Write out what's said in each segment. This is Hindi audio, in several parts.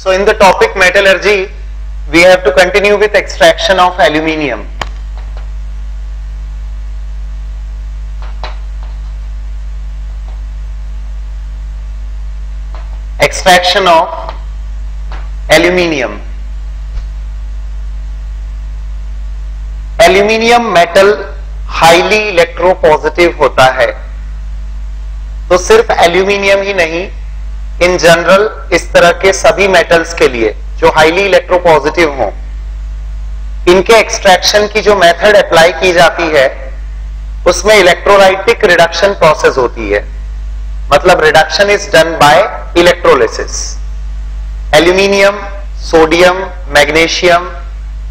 So in the topic metallurgy, we have to continue with extraction of aluminium. Extraction of aluminium. Aluminium metal highly electropositive होता है तो सिर्फ़ एल्यूमिनियम ही नहीं इन जनरल इस तरह के सभी मेटल्स के लिए, जो हाईली इलेक्ट्रोपॉजिटिव हों, इनके एक्सट्रैक्शन की जो मेथड अप्लाई की जाती है, उसमें इलेक्ट्रोलाइटिक रिडक्शन प्रोसेस होती है। मतलब reduction is done by electrolysis aluminium sodium magnesium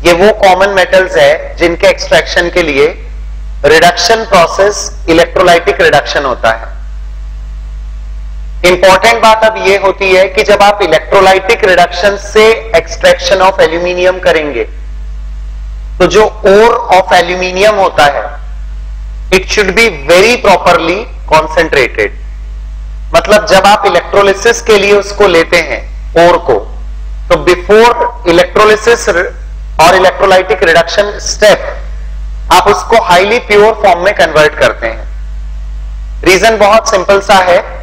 ये वो कॉमन मेटल्स है जिनके एक्सट्रैक्शन के लिए रिडक्शन प्रोसेस इलेक्ट्रोलाइटिक रिडक्शन होता है। इंपॉर्टेंट बात अब ये होती है कि जब आप इलेक्ट्रोलाइटिक रिडक्शन से एक्सट्रैक्शन ऑफ़ एल्यूमिनियम करेंगे तो जो ओर ऑफ़ एल्यूमिनियम होता है it should be very properly concentrated मतलब जब आप इलेक्ट्रोलिसिस के लिए उसको लेते हैं ओर को तो बिफोर इलेक्ट्रोलिसिस और इलेक्ट्रोलाइटिक रिडक्शन स्टेप आप उसको हाईली प्योर फॉर्म में कन्वर्ट करते हैं। रीजन बहुत सिंपल सा है।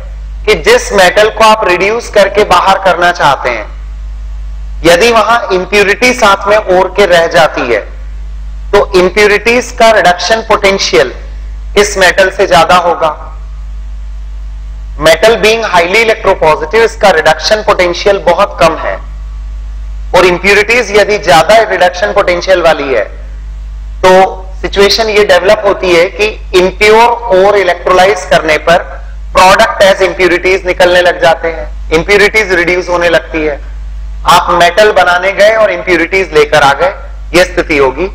कि जिस मेटल को आप रिड्यूस करके बाहर करना चाहते हैं, यदि वहाँ इंप्यूरिटी साथ में ओर के रह जाती है तो इंप्यूरिटीज का रिडक्शन पोटेंशियल इस मेटल से ज़्यादा होगा। मेटल बीइंग हाईली इलेक्ट्रोपॉजिटिव इसका रिडक्शन पोटेंशियल बहुत कम है। और इंप्यूरिटीज यदि ज़्यादा रिडक्शन पोटेंशियल वाली है तो सिचुएशन ये डेवलप होती है कि इंप्योर और इलेक्ट्रोलाइज करने पर प्रोडक्ट एज इंप्यूरिटीज निकलने लग जाते हैं। इंप्यूरिटीज रिड्यूस होने लगती है। आप मेटल बनाने गए और इंप्यूरिटीज लेकर आ गए। यह स्थिति होगी।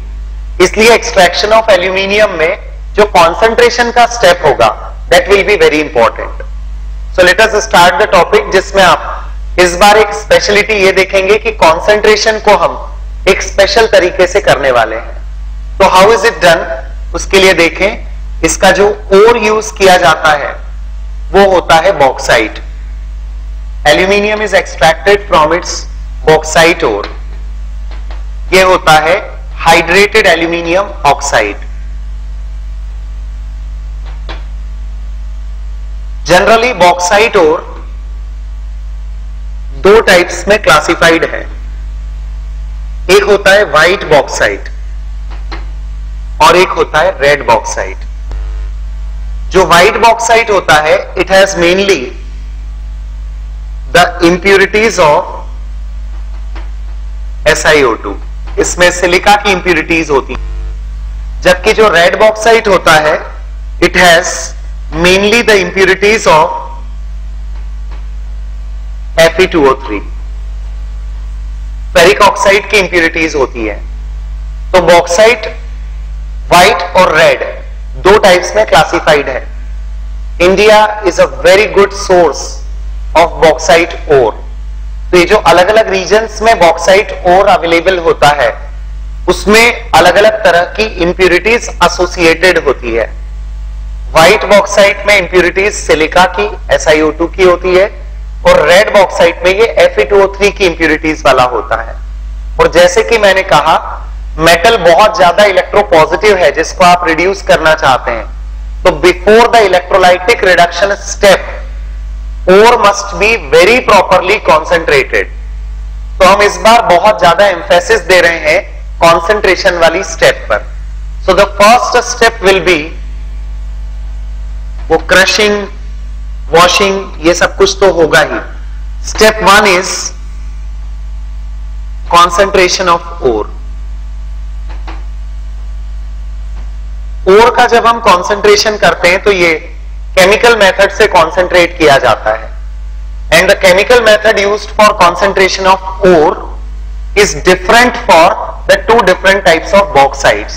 इसलिए एक्सट्रैक्शन ऑफ़ एल्यूमिनियम में जो कॉन्सेंट्रेशन का स्टेप होगा that will be very important so let us start the topic जिसमें आप इस बार एक स्पेशलिटी ये देखेंगे कि कॉन्सेंट्रेशन को हम एक स्पेशल तरीके से करने वाले हैं। तो हाउ इज़ इट डन उसके लिए देखें। इसका जो और यूज़ किया जाता है वो होता है bauxite aluminium is extracted from its bauxite और ये होता है hydrated aluminium oxide generally bauxite और दो टाइप्स में क्लासिफाइड है. एक होता है व्हाइट बॉक्साइट और एक होता है रेड बॉक्साइट जो व्हाइट बॉक्साइट होता है it has mainly the impurities of SiO2 इसमें सिलिका की इंप्यूरिटीज होती जबकि जो रेड बॉक्साइट होता है it has mainly the impurities of Fe2O3 ferric oxide की इंप्यूरिटीज होती है। तो बॉक्साइट व्हाइट और रेड दो टाइप्स में क्लासिफाइड है। India is a very good source of bauxite ore तो ये जो अलग अलग रीजन्स में बॉक्साइट ओर अवेलेबल होता है, उसमें अलग अलग तरह की इंप्यूरिटीज एसोसिएटेड होती है। व्हाइट बॉक्साइट में इंप्यूरिटीज सिलिका की SiO2 की होती है, और रेड बॉक्साइट में ये Fe2O3 की इंप्यूरिटीज वाला होता है। और जैसे कि मैंने कहा मेटल बहुत ज़्यादा इलेक्ट्रोपॉजिटिव है, जिसको आप रिड्यूस करना चाहते हैं। तो before the electrolytic reduction step ore must be very properly concentrated तो हम इस बार बहुत ज़्यादा एम्फेसिस दे रहे हैं कॉन्सेंट्रेशन वाली स्टेप पर। So the first step will be वो क्रशिंग वॉशिंग ये सब कुछ तो होगा ही। Step one is concentration of ore ore का जब हम कॉन्सेंट्रेशन करते हैं तो ये केमिकल मेथड से कॉन्सेंट्रेट किया जाता है। And the chemical method use for concentration of ore is different for the two different types of bauxites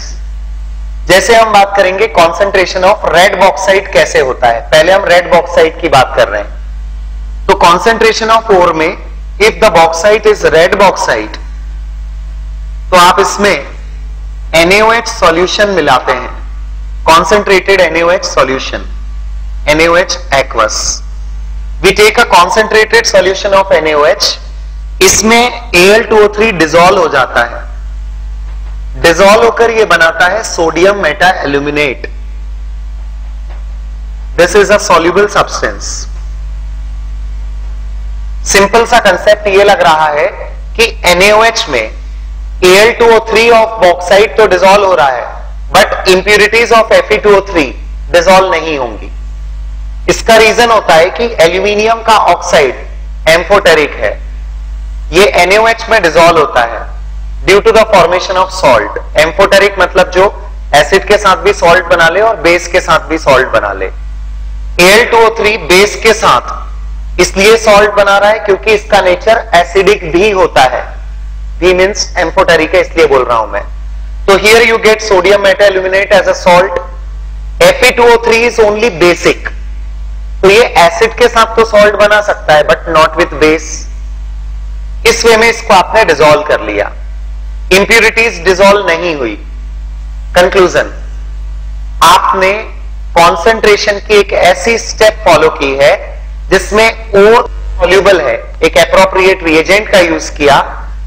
जैसे हम बात करेंगे कॉन्सेंट्रेशन ऑफ़ रेड बॉक्साइड कैसे होता है? पहले हम रेड बॉक्साइड की बात कर रहे हैं। तो कॉन्सेंट्रेशन ऑफ़ ओर में if the bauxite is red bauxite तो आप इसमें NaOH सॉल्यूशन मिलाते हैं। Concentrated NaOH solution, NaOH aqueous. We take a concentrated solution of NaOH इसमें Al2O3 डिजोल्व हो जाता है. डिजोल्व होकर यह बनाता है sodium meta aluminate this is a soluble substance simple सा कंसेप्ट ये लग रहा है कि NaOH में Al2O3 ऑफ़ बॉक्साइड तो डिजोल्व हो रहा है. But impurities of Fe2O3 dissolve नहीं होंगी। इसका रीजन होता है कि एल्यूमिनियम का ऑक्साइड एम्फोटेरिक है। ये NaOH में डिजोल्व होता है due to the formation of salt amphoteric मतलब जो एसिड के साथ भी सॉल्ट बना ले और बेस के साथ भी सॉल्ट बना ले। Al2O3 बेस के साथ इसलिए सॉल्ट बना रहा है क्योंकि इसका नेचर एसिडिक भी होता है। भी मीन्स एम्फोटेरिक है, इसलिए बोल रहा हूँ मैं। तो here you get sodium meta aluminate as a salt Fe2O3 is only basic तो ये एसिड के साथ तो सॉल्ट बना सकता है बट नॉट विथ बेस इस वे में इसको आपने डिजोल्व कर लिया। इंप्यूरिटीज डिजोल्व नहीं हुई। कंक्लूजन आपने कॉन्सेंट्रेशन की एक ऐसी स्टेप फॉलो की है, जिसमें ओर सॉल्यूबल है। एक अप्रोप्रिएट रिएजेंट का यूज़ किया,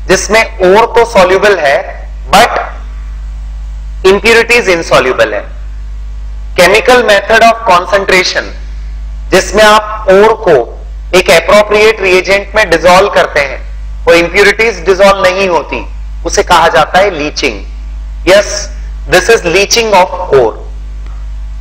जिसमें ओर तो सॉल्यूबल है बट इंप्यूरिटीज इनसॉल्यूबल है। केमिकल मेथड ऑफ़ कॉन्सेंट्रेशन जिसमें आप ओर को एक अप्रोप्रिएट रिएजेंट में डिजोल्व करते हैं, वो इंप्यूरिटीज डिजोल्व नहीं होती, उसे कहा जाता है leaching yes this is leaching of ore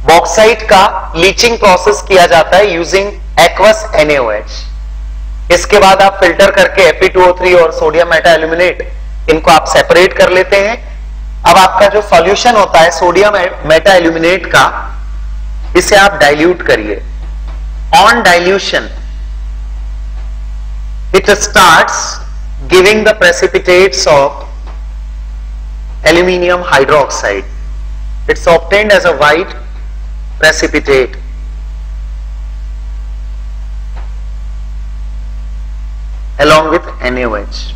bauxite का लीचिंग प्रोसेस किया जाता है यूजिंग एक्वस NaOH इसके बाद आप फ़िल्टर करके Fe2O3 और सोडियम मेटा एल्यूमिनेट इनको आप सेपरेट कर लेते हैं। अब आपका जो सॉल्यूशन होता है सोडियम मेटा एल्यूमिनेट का, इसे आप डाइल्यूट करिए। On dilution it start giving the precipitate of aluminium hydroxide it's obtained as a white precipitate along with NaOH.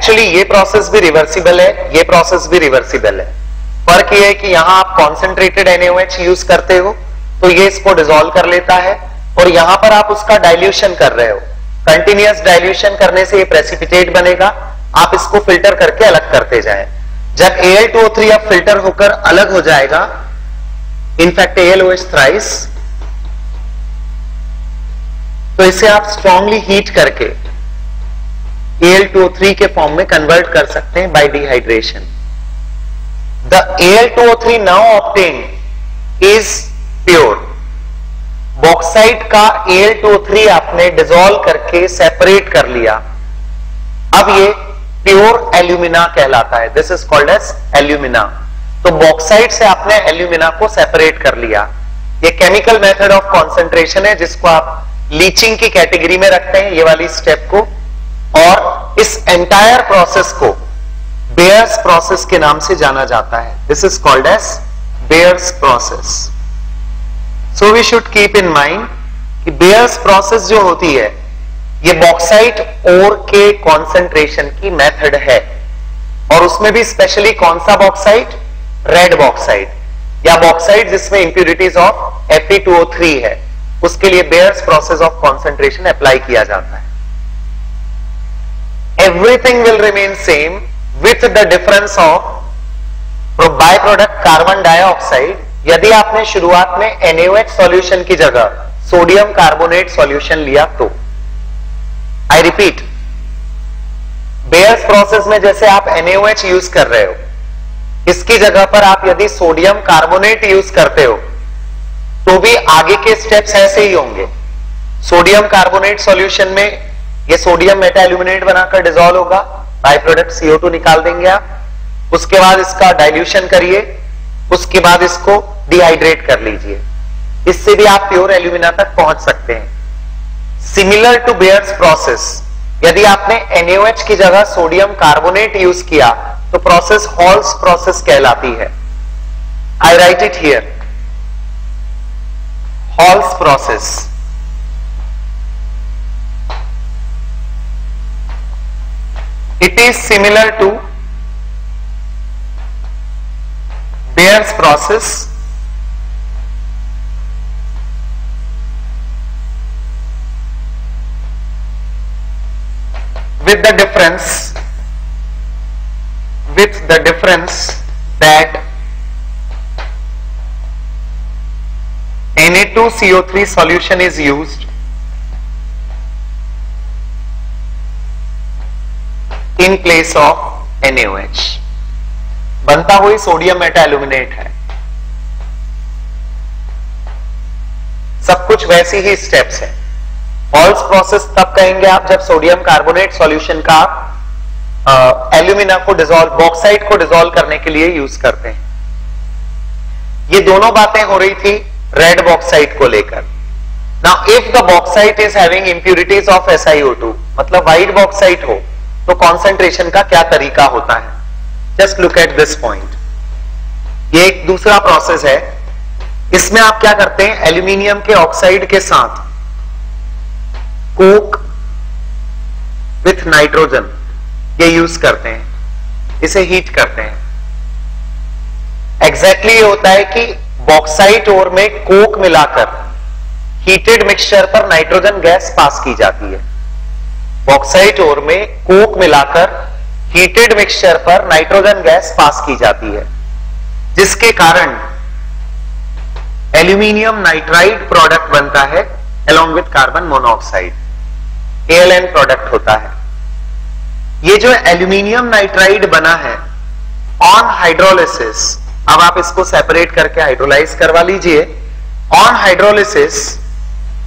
Actually ये प्रोसेस भी रिवर्सिबल है, ये प्रोसेस भी रिवर्सिबल है। फ़र्क ये है कि यहाँ आप कॉन्सेंट्रेटेड NaOH यूज़ करते हो तो ये इसको डिजोल्व कर लेता है, और यहाँ पर आप उसका डाइल्यूशन कर रहे हो। कंटिन्यूस डाइल्यूशन करने से ये प्रेसिपिटेट बनेगा, आप इसको फ़िल्टर करके अलग करते जाए। जब Al2O3 अब फ़िल्टर होकर अलग हो जाएगा इनफैक्ट ALOH थ्राइस तो इसे आप स्ट्रांगली हीट करके Al2O3 के फॉर्म में कन्वर्ट कर सकते हैं by dehydration the Al2O3 now obtain is pure bauxite का Al2O3 आपने डिजोल्व करके सेपरेट कर लिया. अब ये प्योर एल्यूमिना कहलाता है. This is called as alumina तो बॉक्साइट से आपने एल्यूमिना को सेपरेट कर लिया. ये केमिकल मेथड ऑफ़ कॉन्सेंट्रेशन है जिसको आप लीचिंग की कैटेगरी में रखते हैं. ये वाली स्टेप को इस एंटायर प्रोसेस को बेयर्स प्रोसेस के नाम से जाना जाता है। This is called as Bayer's process so we should keep in mind कि बेयर्स प्रोसेस जो होती है, ये बॉक्साइट ओर के कॉन्सेंट्रेशन की मेथड है। और उसमें भी स्पेशली कौन सा बॉक्साइट रेड बॉक्साइट या बॉक्साइट जिसमें इंप्यूरिटीज ऑफ़ Fe2O3 है, उसके लिए Bayer's process of concentration apply किया जाता है। Everything will remain same with the difference of by product carbon dioxide यदि आपने शुरुआत में NaOH सॉल्यूशन की जगह सोडियम कार्बोनेट सॉल्यूशन लिया तो। आई रिपीट बेयर्स प्रोसेस में जैसे आप NaOH यूज़ कर रहे हो, इसकी जगह पर आप यदि सोडियम कार्बोनेट यूज़ करते हो तो भी आगे के स्टेप्स ऐसे ही होंगे। सोडियम कार्बोनेट सॉल्यूशन में ये सोडियम मेटा एल्यूमिनेट बनाकर डिजोल्व होगा बाई प्रोडक्ट CO2 निकाल देंगे आप। उसके बाद इसका डाइल्यूशन करिए, उसके बाद इसको डिहाइड्रेट कर लीजिए। इससे भी आप प्योर एल्यूमिना तक पहुँच सकते हैं। सिमिलर टू बेयर्स प्रोसेस यदि आपने एनएच की जगह सोडियम कार्बोनेट यूज़ किया तो प्रोसेस हॉल्स प्रोसेस कहलाती है। I write it here Hall's process it is similar to Bayer's process. With the difference with the difference that Na2CO3 solution is used in place of NaOH बनता हुई सोडियम मेटा एल्यूमिनेट है। सब कुछ वैसी ही स्टेप्स है। हॉल्स प्रोसेस तब कहेंगे आप जब सोडियम कार्बोनेट सॉल्यूशन का एल्यूमिना को डिजोल्व बॉक्साइड को डिजोल्व करने के लिए यूज़ करते हैं। ये दोनों बातें हो रही थी रेड बॉक्साइड को लेकर। Now if the bauxite is having impurities of SiO2 मतलब व्हाइट बॉक्साइट हो तो कॉन्सेंट्रेशन का क्या तरीका होता है? Just look at this point ये एक दूसरा प्रोसेस है। इसमें आप क्या करते हैं? एल्यूमिनियम के ऑक्साइड के साथ कोक विथ नाइट्रोजन ये यूज़ करते हैं। इसे हीट करते हैं। एग्जैक्टली exactly ये होता है कि बॉक्साइट ओर में कोक मिलाकर हीटेड मिक्सचर पर नाइट्रोजन गैस पास की जाती है। बॉक्साइट ओर में कोक मिलाकर हीटेड मिक्सचर पर नाइट्रोजन गैस पास की जाती है, जिसके कारण एल्यूमिनियम नाइट्राइड प्रोडक्ट बनता है अलोंग विथ कार्बन मोनोऑक्साइड एल प्रोडक्ट होता है। ये जो एल्यूमिनियम नाइट्राइड बना है ऑन हाइड्रोलिसिस अब आप इसको सेपरेट करके हाइड्रोलाइज करवा लीजिए। ऑन हाइड्रोलिसिस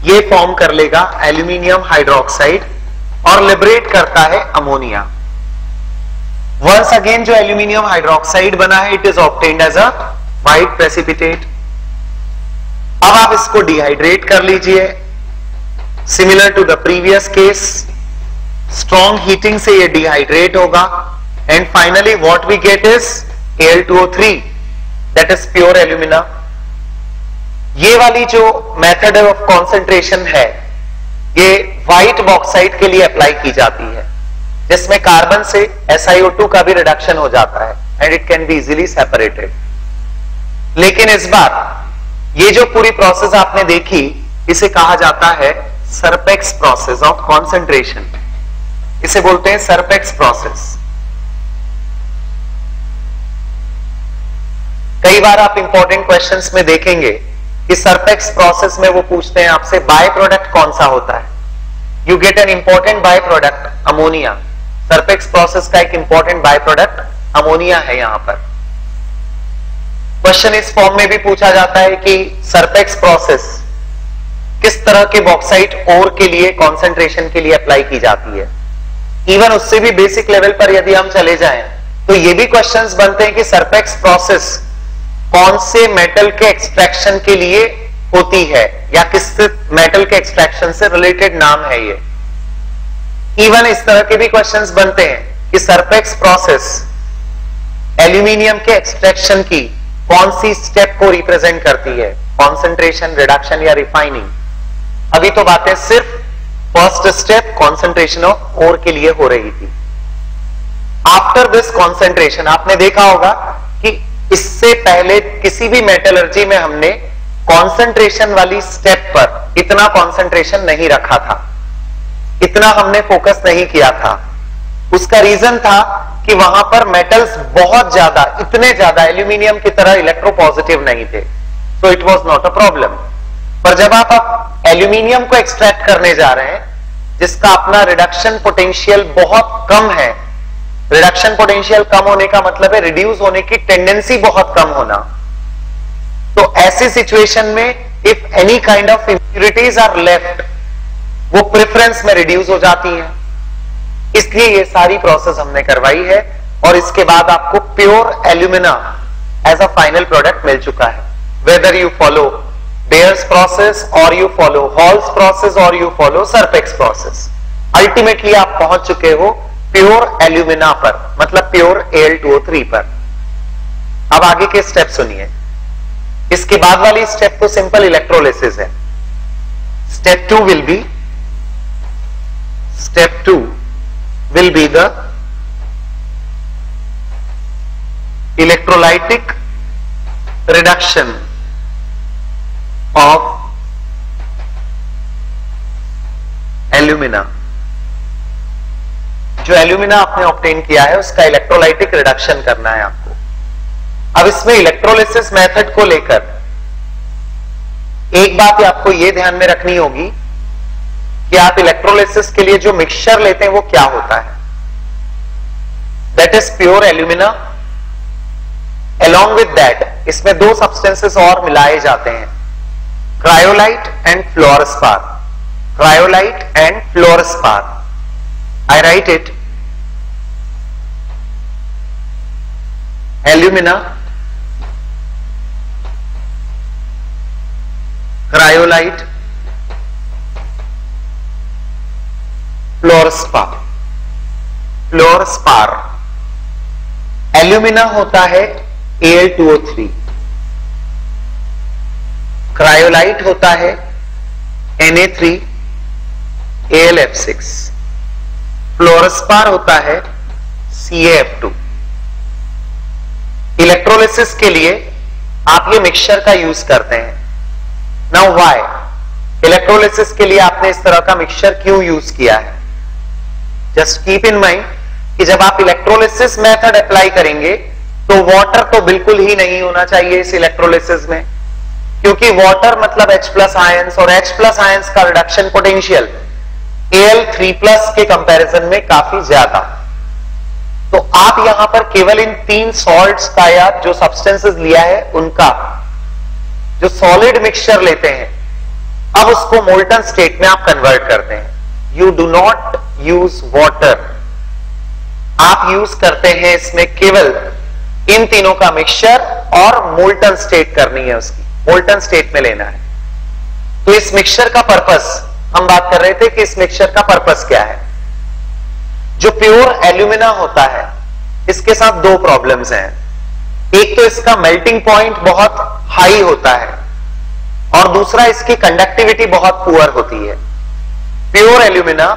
ये फॉर्म कर लेगा एल्यूमिनियम हाइड्रोक्साइड और लिबरेट करता है अमोनिया। वंस अगेन जो एल्यूमिनियम हाइड्रोक्साइड बना है it is obtained as a white precipitate अब आप इसको डिहाइड्रेट कर लीजिए। Similar to the previous case strong heating से ये डिहाइड्रेट होगा। And finally what we get is Al2O3 that is pure alumina ये वाली जो मेथड ऑफ़ कॉन्सेंट्रेशन है ये व्हाइट बॉक्साइड के लिए अप्लाई की जाती है, जिसमें कार्बन से SiO2 का भी रिडक्शन हो जाता है and it can be easily separated लेकिन इस बार, ये जो पूरी प्रोसेस आपने देखी, इसे कहा जाता है सरपेक्स प्रोसेस ऑफ़ कॉन्सेंट्रेशन इसे बोलते हैं सरपेक्स प्रोसेस कई बार आप इंपॉर्टेंट क्वेश्चंस में देखेंगे कि सरपेक्स प्रोसेस में वो पूछते हैं आपसे बाय प्रोडक्ट कौन सा होता है? You get an important by product ammonia Serpeck's process का एक इंपॉर्टेंट बाय प्रोडक्ट अमोनिया है यहाँ पर. क्वेश्चन इस फॉर्म में भी पूछा जाता है कि सरपेक्स प्रोसेस किस तरह के बॉक्साइट ओर के लिए कॉन्सेंट्रेशन के लिए अप्लाई की जाती है? इवन उससे भी बेसिक लेवल पर यदि हम चले जाएँ तो ये भी क्वेश्चंस बनते हैं कि सरपेक्स प्रोसेस कौन से मेटल के एक्सट्रैक्शन के लिए होती है? या किस मेटल के एक्सट्रैक्शन से रिलेटेड नाम है ये? इवन इस तरह के भी क्वेश्चंस बनते हैं कि सरपेक्स प्रोसेस एल्यूमिनियम के एक्सट्रैक्शन की कौन सी स्टेप को रिप्रेजेंट करती है? कॉन्सेंट्रेशन रिडक्शन या रिफाइनिंग अभी तो बातें सिर्फ़ first step concentration of ore के लिए हो रही थी। आफ्टर दिस कॉन्सेंट्रेशन आपने देखा होगा कि इससे पहले किसी भी मेटलर्जी में हमने कॉन्सेंट्रेशन वाली स्टेप पर इतना कॉन्सेंट्रेशन नहीं रखा था। इतना हमने फोकस नहीं किया था। उसका रीजन था कि वहाँ पर मेटल्स बहुत ज़्यादा, इतने ज़्यादा एल्यूमिनियम की तरह इलेक्ट्रोपॉजिटिव नहीं थे। So it was not a problem पर जब आप एल्यूमिनियम को एक्सट्रैक्ट करने जा रहे हैं, जिसका अपना रिडक्शन पोटेंशियल बहुत कम है रिडक्शन पोटेंशियल कम होने का मतलब है रिड्यूस होने की टेंडेंसी बहुत कम होना। तो ऐसी सिचुएशन में if any kind of impurities are left वो प्रेफरेंस में रिड्यूस हो जाती हैं। इसलिए ये सारी प्रोसेस हमने करवाई है और इसके बाद आपको pure alumina as a final product मिल चुका है। Whether you follow Bayer's process और यू फॉलो हॉल्स प्रोसेस और you follow Serpeck's process ultimately आप पहुँच चुके हो प्योर एल्यूमिना पर मतलब प्योर एल टू थ्री पर। अब आगे के स्टेप सुनिए। इसके बाद वाली स्टेप तो सिंपल इलेक्ट्रोलिसिस है। Step two will be step two will be the electrolytic reduction of alumina जो एल्यूमिना आपने ऑप्टेन किया है, उसका इलेक्ट्रोलाइटिक रिडक्शन करना है आपको। अब इसमें इलेक्ट्रोलिसिस मेथड को लेकर, एक बात आपको यह ध्यान में रखनी होगी कि आप इलेक्ट्रोलिसिस के लिए जो मिक्सचर लेते हैं, वो क्या होता है? That is pure alumina along with that, इसमें दो सब्सटेंसेस और मिलाए जाते हैं। Cryolite and fluorspar cryolite and fluorspar I write it alumina cryolite fluorspar fluorspar alumina होता है Al2O3 क्रायोलाइट होता है Na3 AlF6 फ्लोरस्पार होता है CaF2 इलेक्ट्रोलिसिस के लिए आप ये मिक्सचर का यूज़ करते हैं। नाउ वाई इलेक्ट्रोलिसिस के लिए आपने इस तरह का मिक्सचर क्यों यूज़ किया है? जस्ट कीप इन माइंड कि जब आप इलेक्ट्रोलिसिस मेथड अप्लाई करेंगे तो वाटर तो बिल्कुल ही नहीं होना चाहिए इस इलेक्ट्रोलिसिस में। क्योंकि वाटर मतलब H प्लस आयंस और H प्लस आयंस का रिडक्शन पोटेंशियल Al3 प्लस के कंपैरिजन में काफ़ी ज़्यादा। आप यहाँ पर केवल इन तीन सॉल्ट्स का या जो सब्सटेंसेस लिया है, उनका, जो सॉलिड मिक्सचर लेते हैं, अब उसको मोल्टन स्टेट में आप कन्वर्ट करते हैं। You do not use water आप यूज़ करते हैं इसमें केवल इन तीनों का मिक्सचर और मोल्टन स्टेट करनी है उसकी। मोल्टन स्टेट में लेना है। तो इस मिक्सचर का पर्पस हम बात कर रहे थे कि इस मिक्सचर का पर्पस क्या है। जो प्योर एल्यूमिना होता है इसके साथ दो प्रॉब्लम्स हैं। एक तो इसका मेल्टिंग पॉइंट बहुत हाई होता है और दूसरा इसकी कंडक्टिविटी बहुत पुअर होती है। Pure alumina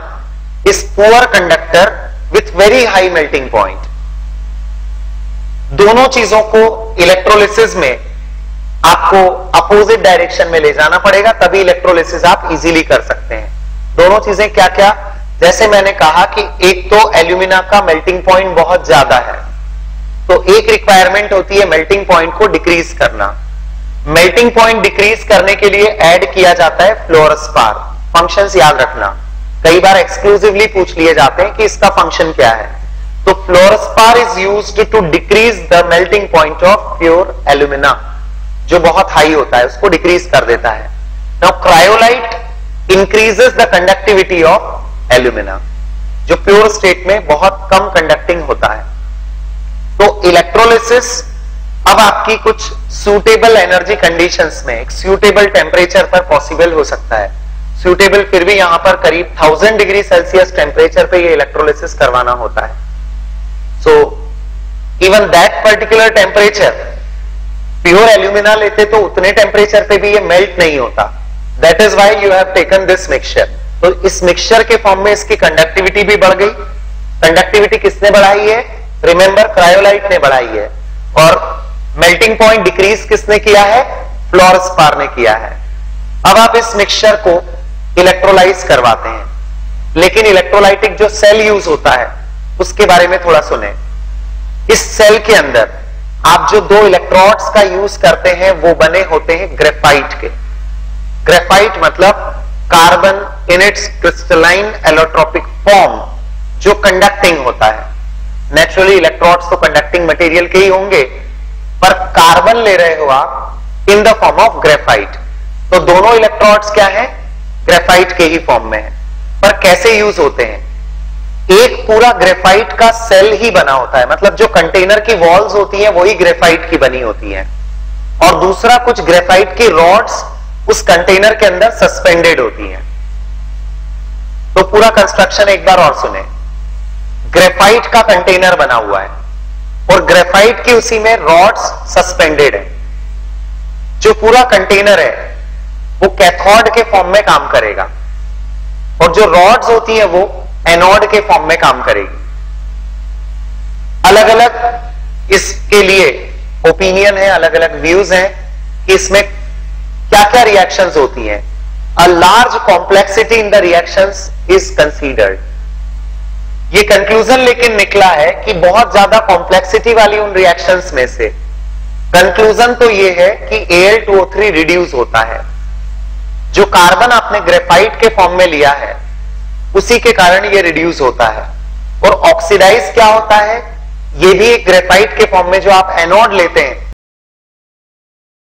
is poor conductor with very high melting point दोनों चीज़ों को इलेक्ट्रोलिसिस में आपको अपोजिट डायरेक्शन में ले जाना पड़ेगा, तभी इलेक्ट्रोलिसिस आप इजीली कर सकते हैं। दोनों चीज़ें क्या क्या जैसे मैंने कहा कि एक तो एल्यूमिना का मेल्टिंग पॉइंट बहुत ज़्यादा है तो एक रिक्वायरमेंट होती है मेल्टिंग पॉइंट को डिक्रीज करना। मेल्टिंग पॉइंट डिक्रीज करने के लिए ऐड किया जाता है फ्लोरस्पार फ़ंक्शंस याद रखना। कई बार एक्सक्लूसिवली पूछ लिए जाते हैं कि इसका फ़ंक्शन क्या है। तो fluorspar is use to decrease the melting point of pure alumina जो बहुत हाई होता है, उसको डिक्रीज कर देता है। Now cryolite increases the conductivity of alumina जो प्योर स्टेट में बहुत कम कंडक्टिंग होता है। तो इलेक्ट्रोलिसिस अब आपकी कुछ सूटेबल एनर्जी कंडीशंस में एक सूटेबल टेम्परेचर पर पॉसिबल हो सकता है। सूटेबल फिर भी यहाँ पर करीब थाउज़ेंड डिग्री सेल्सियस टेम्परेचर पे ये इलेक्ट्रोलिसिस करवाना होता है। So even that particular temperature pure alumina लेते तो उतने टेम्परेचर पे भी ये मेल्ट नहीं होता। That is why you have taken this mixture तो इस मिक्सचर के फॉर्म में इसकी कंडक्टिविटी भी बढ़ गई। कंडक्टिविटी किसने बढ़ाई है? रिमेंबर क्रायोलाइट ने बढ़ाई है। और मेल्टिंग पॉइंट डिक्रीज किसने किया है? फ्लोरस्पार ने किया है। अब आप इस मिक्सचर को इलेक्ट्रोलाइज करवाते हैं। लेकिन इलेक्ट्रोलाइटिक जो सेल यूज़ होता है, उसके बारे में थोड़ा सुने। इस सेल के अंदर आप जो दो इलेक्ट्रोड्स का यूज़ करते हैं, वो बने होते हैं ग्रेफाइट के। ग्रेफाइट मतलब carbon in its crystalline allotropic form, जो कंडक्टिंग होता है। नेचुरली इलेक्ट्रोड्स तो कंडक्टिंग मटेरियल के ही होंगे, पर कार्बन ले रहे हो आप in the form of graphite तो दोनों इलेक्ट्रोड्स क्या है? ग्रेफाइट के ही फॉर्म में है। पर कैसे यूज़ होते हैं? एक पूरा ग्रेफाइट का सेल ही बना होता है। मतलब जो कंटेनर की वॉल्स होती हैं, वही ग्रेफाइट की बनी होती हैं। और दूसरा कुछ ग्रेफाइट की रॉड्स उस कंटेनर के अंदर सस्पेंडेड होती हैं। तो पूरा कंस्ट्रक्शन एक बार और सुने। ग्रेफाइट का कंटेनर बना हुआ है और ग्रेफाइट की उसी में रॉड्स सस्पेंडेड है। जो पूरा कंटेनर है, वो कैथोड के फॉर्म में काम करेगा। और जो रॉड्स होती है, वो एनोड के फॉर्म में काम करेगी। अलग अलग इसके लिए ओपिनियन है अलग अलग व्यूज़ हैं कि इसमें क्या क्या रिएक्शंस होती हैं? A large complexity in the reactions is considered ये कंक्लूजन लेकिन निकला है कि बहुत ज़्यादा कॉम्प्लेक्सिटी वाली उन रिएक्शंस में से। कंक्लूजन तो ये है कि Al2O3 रिड्यूस होता है। जो कार्बन आपने ग्रेफाइट के फॉर्म में लिया है, उसी के कारण ये रिड्यूस होता है। और ऑक्सीडाइज क्या होता है? ये भी एक ग्रेफाइट के फॉर्म में जो आप एनोड लेते हैं